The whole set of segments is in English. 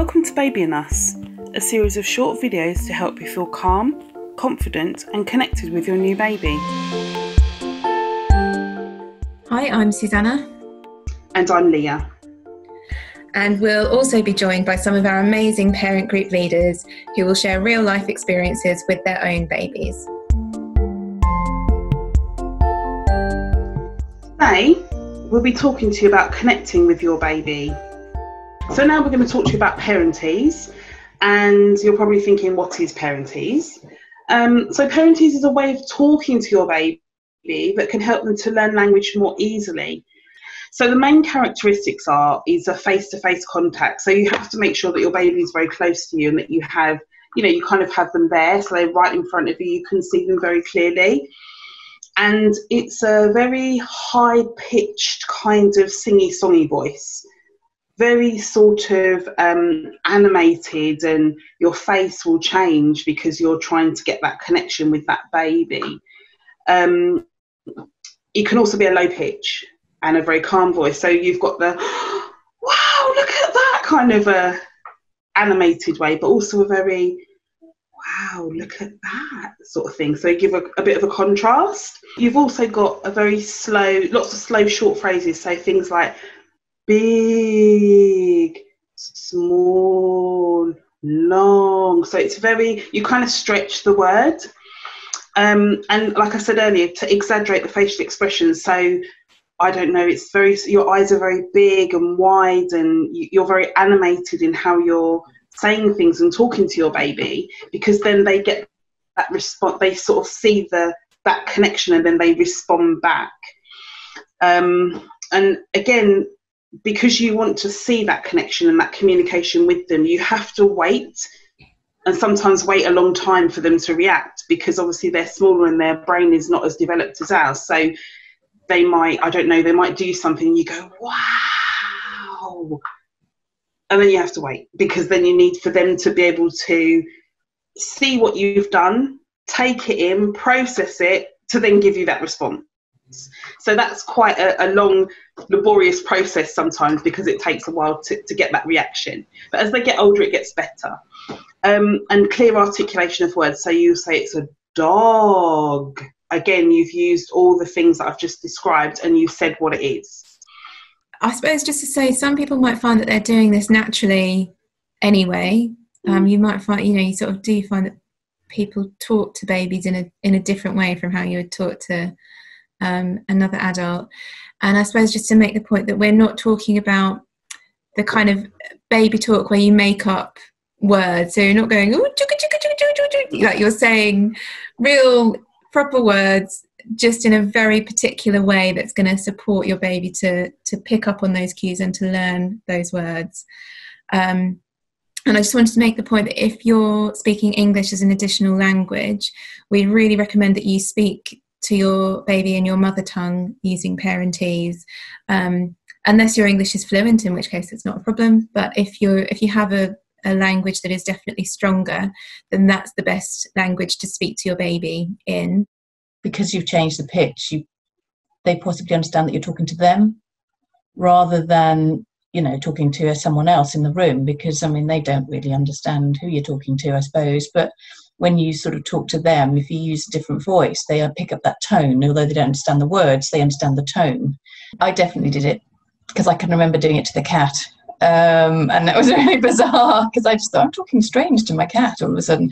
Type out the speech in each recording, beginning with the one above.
Welcome to Baby and Us, a series of short videos to help you feel calm, confident, and connected with your new baby. Hi, I'm Susanna. And I'm Leah. And we'll also be joined by some of our amazing parent group leaders who will share real life experiences with their own babies. Today, we'll be talking to you about connecting with your baby. So now we're going to talk to you about parentese, and you're probably thinking, what is parentese? Um, so parentese is a way of talking to your baby that can help them to learn language more easily. So the main characteristics are is a face-to-face contact. So you have to make sure that your baby is very close to you and that you have, you know, you kind of have them there, so they're right in front of you. You can see them very clearly. And it's a very high-pitched kind of singy-songy voice very sort of um, animated and your face will change because you're trying to get that connection with that baby. Um, it can also be a low pitch and a very calm voice. So you've got the wow, look at that kind of a animated way, but also a very wow, look at that sort of thing. So you give a, a, bit of a contrast. You've also got a very slow, lots of slow short phrases. So things like big, small, long. So it's very, you kind of stretch the word. Um, and like I said earlier, to exaggerate the facial expressions. So I don't know, it's very, your eyes are very big and wide, and you're very animated in how you're saying things and talking to your baby because then they get that response, they sort of see the that connection and then they respond back. Um, and again, because you want to see that connection and that communication with them, you have to wait and sometimes wait a long time for them to react because obviously they're smaller and their brain is not as developed as ours. So they might, I don't know, they might do something and you go, wow. And then you have to wait because then you need for them to be able to see what you've done, take it in, process it to then give you that response. So that's quite a, a, long, laborious process sometimes because it takes a while to, to get that reaction. But as they get older, it gets better. Um, and clear articulation of words. So you say it's a dog. Again, you've used all the things that I've just described and you've said what it is. I suppose just to say, some people might find that they're doing this naturally anyway. Um, mm. you might find, you know, you sort of do find that people talk to babies in a in a different way from how you would talk to um, another adult. And I suppose just to make the point that we're not talking about the kind of baby talk where you make up words. So you're not going, like you're saying real proper words just in a very particular way that's going to support your baby to to pick up on those cues and to learn those words. Um, and I just wanted to make the point that if you're speaking English as an additional language, we really recommend that you speak to your baby in your mother tongue using parentese. Um, unless your English is fluent, in which case it's not a problem. But if you're if you have a, a language that is definitely stronger, then that's the best language to speak to your baby in. Because you've changed the pitch, you they possibly understand that you're talking to them rather than you know talking to someone else in the room because i mean they don't really understand who you're talking to i suppose but when you sort of talk to them, if you use a different voice, they pick up that tone. Although they don't understand the words, they understand the tone. I definitely did it because I can remember doing it to the cat. Um, and that was really bizarre because I just thought I'm talking strange to my cat all of a sudden.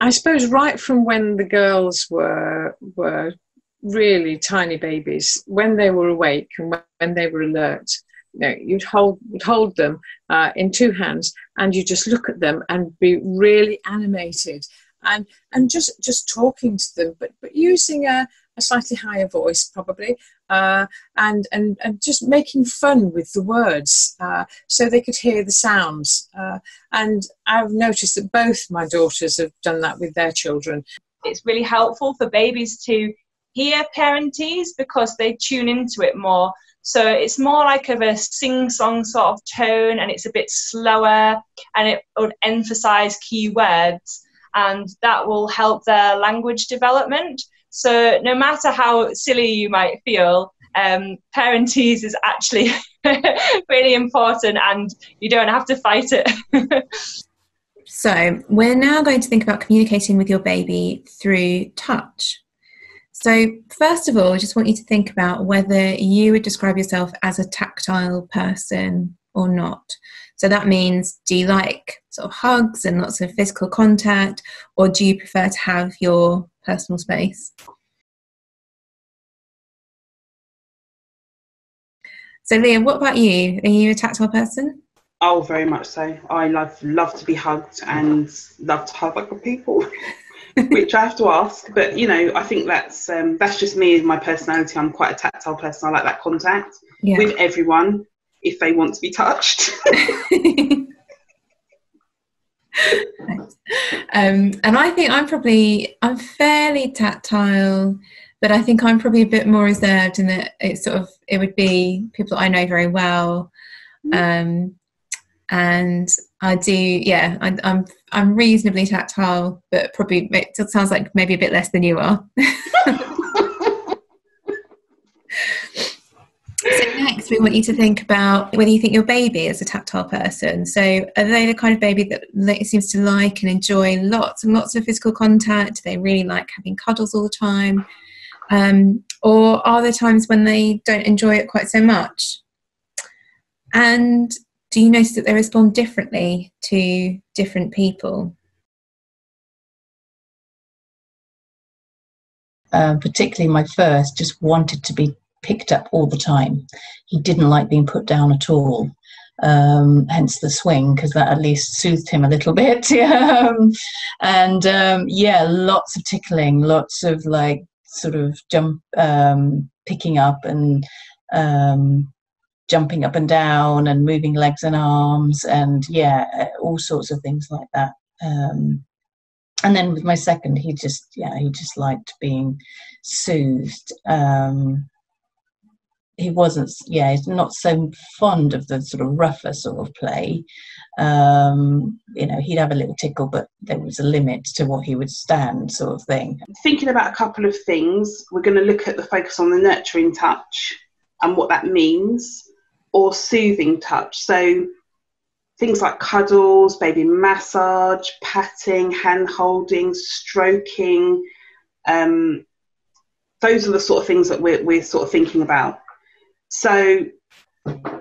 I suppose right from when the girls were were really tiny babies, when they were awake and when they were alert, you know, you'd hold you'd hold them uh, in two hands and you just look at them and be really animated and and just just talking to them, but but using a, a slightly higher voice probably, uh, and and and just making fun with the words uh, so they could hear the sounds. Uh, and I've noticed that both my daughters have done that with their children. It's really helpful for babies to hear parentese because they tune into it more. So it's more like of a sing-song sort of tone, and it's a bit slower, and it would emphasize key words and that will help their language development. So, no matter how silly you might feel, um, parentese is actually really important and you don't have to fight it. so, we're now going to think about communicating with your baby through touch. So, first of all, I just want you to think about whether you would describe yourself as a tactile person or not. So, that means do you like sort of hugs and lots of physical contact, or do you prefer to have your personal space? So, Leah, what about you? Are you a tactile person? Oh, very much so. I love love to be hugged and love to hug other people, which I have to ask. But you know, I think that's um, that's just me and my personality. I'm quite a tactile person. I like that contact yeah. with everyone if they want to be touched. um, and I think I'm probably I'm fairly tactile but I think I'm probably a bit more reserved in that it's sort of it would be people that I know very well, mm. um, and I do yeah I, am I'm, I'm reasonably tactile, but probably it sounds like maybe a bit less than you are. So next, we want you to think about whether you think your baby is a tactile person. So are they the kind of baby that seems to like and enjoy lots and lots of physical contact? Do they really like having cuddles all the time? Um, or are there times when they don't enjoy it quite so much? And do you notice that they respond differently to different people? Uh, particularly my first, just wanted to be picked up all the time. He didn't like being put down at all. Um, hence the swing, because that at least soothed him a little bit. um, and um, yeah, lots of tickling, lots of like sort of jump, um, picking up and um, jumping up and down and moving legs and arms, and yeah, uh, all sorts of things like that. Um, and then with my second, he just yeah, he just liked being soothed. Um, he wasn't yeah he's not so fond of the sort of rougher sort of play. Um, you know he'd have a little tickle but there was a limit to what he would stand sort of thing. Thinking about a couple of things we're going to look at the focus on the nurturing touch and what that means or soothing touch. So things like cuddles baby massage patting hand holding stroking um, those are the sort of things that we're, we're sort of thinking about so,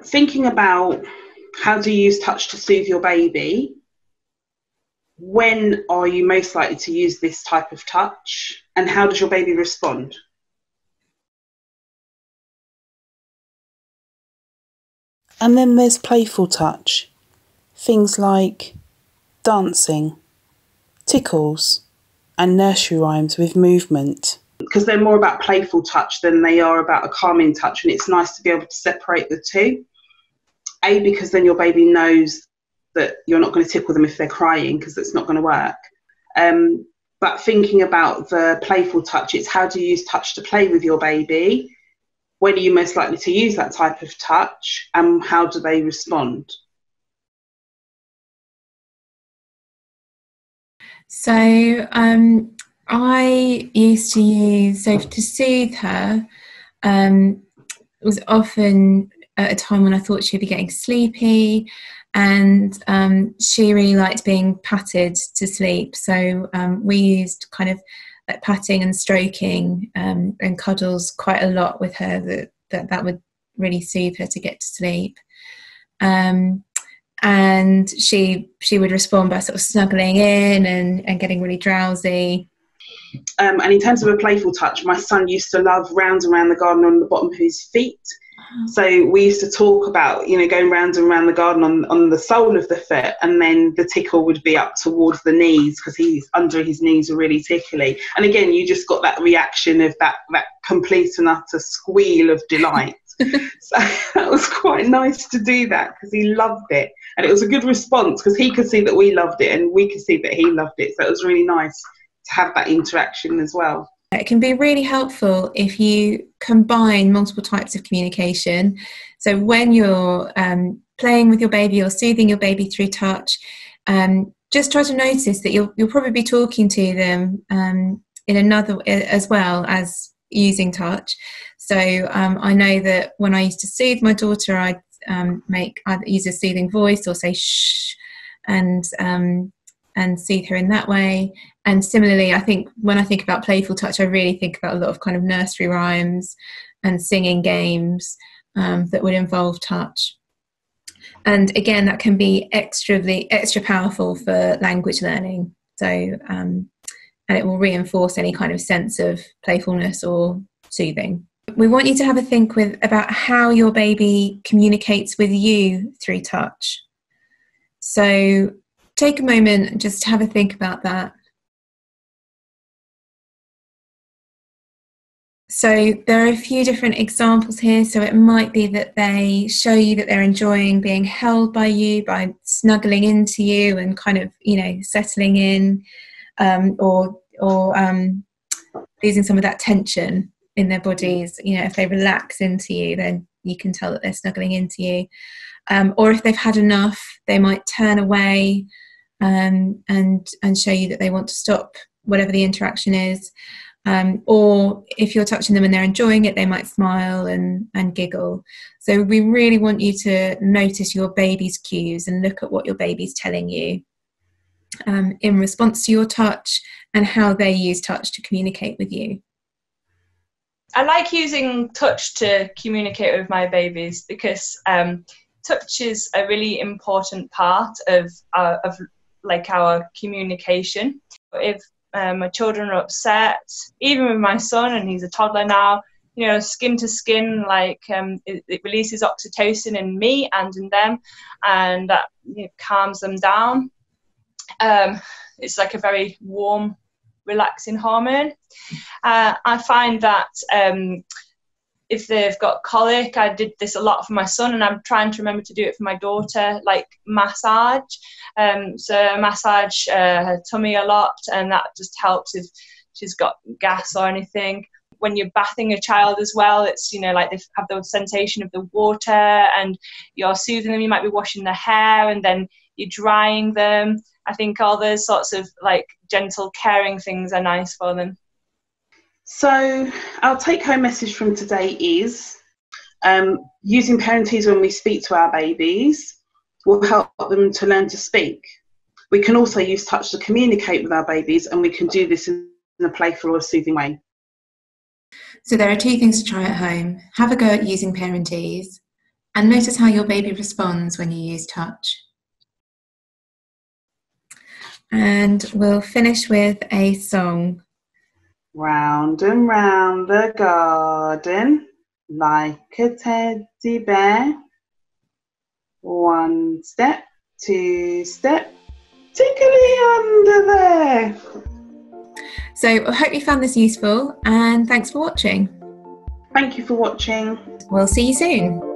thinking about how do you use touch to soothe your baby, when are you most likely to use this type of touch, and how does your baby respond? And then there's playful touch, things like dancing, tickles, and nursery rhymes with movement because they're more about playful touch than they are about a calming touch. And it's nice to be able to separate the two. A, because then your baby knows that you're not going to tickle them if they're crying because it's not going to work. Um, but thinking about the playful touch, it's how do you use touch to play with your baby? When are you most likely to use that type of touch? And how do they respond? So, um, I used to use so to soothe her. Um, it was often at a time when I thought she'd be getting sleepy, and um, she really liked being patted to sleep. So um, we used kind of like patting and stroking um, and cuddles quite a lot with her. That that that would really soothe her to get to sleep. Um, and she she would respond by sort of snuggling in and, and getting really drowsy um, and in terms of a playful touch, my son used to love rounds around the garden on the bottom of his feet. Oh. So we used to talk about, you know, going round and round the garden on, on the sole of the foot, and then the tickle would be up towards the knees because he's under his knees are really tickly. And again, you just got that reaction of that that complete and utter squeal of delight. so that was quite nice to do that because he loved it, and it was a good response because he could see that we loved it, and we could see that he loved it. So it was really nice have that interaction as well. It can be really helpful if you combine multiple types of communication. So when you're um, playing with your baby or soothing your baby through touch, um, just try to notice that you'll you'll probably be talking to them um, in another as well as using touch. So um, I know that when I used to soothe my daughter, I'd um, make either use a soothing voice or say shh, and um, and soothe her in that way. And similarly, I think when I think about playful touch, I really think about a lot of kind of nursery rhymes and singing games um, that would involve touch. And again, that can be extra extra powerful for language learning. So, um, and it will reinforce any kind of sense of playfulness or soothing. We want you to have a think with about how your baby communicates with you through touch. So, take a moment and just have a think about that. So there are a few different examples here. So it might be that they show you that they're enjoying being held by you, by snuggling into you and kind of, you know, settling in, um, or or um, losing some of that tension in their bodies. You know, if they relax into you, then you can tell that they're snuggling into you. Um, or if they've had enough, they might turn away um, and and show you that they want to stop whatever the interaction is. Um, or if you're touching them and they're enjoying it, they might smile and, and giggle. So we really want you to notice your baby's cues and look at what your baby's telling you um, in response to your touch and how they use touch to communicate with you. I like using touch to communicate with my babies because um, touch is a really important part of our, of like our communication. If um, my children are upset, even with my son, and he's a toddler now. You know, skin to skin, like um, it, it, releases oxytocin in me and in them, and that you know, calms them down. Um, it's like a very warm, relaxing hormone. Uh, I find that um, if they've got colic, I did this a lot for my son, and I'm trying to remember to do it for my daughter, like massage. Um, so massage uh, her tummy a lot, and that just helps if she's got gas or anything. When you're bathing a child as well, it's you know like they have the sensation of the water, and you're soothing them. You might be washing their hair, and then you're drying them. I think all those sorts of like gentle, caring things are nice for them. So, our take home message from today is um, using Parentese when we speak to our babies will help them to learn to speak. We can also use touch to communicate with our babies, and we can do this in a playful or soothing way. So, there are two things to try at home have a go at using Parentese, and notice how your baby responds when you use touch. And we'll finish with a song Round and round the garden, like a teddy bear. One step, two step, tickly under there. So I hope you found this useful and thanks for watching. Thank you for watching. We'll see you soon.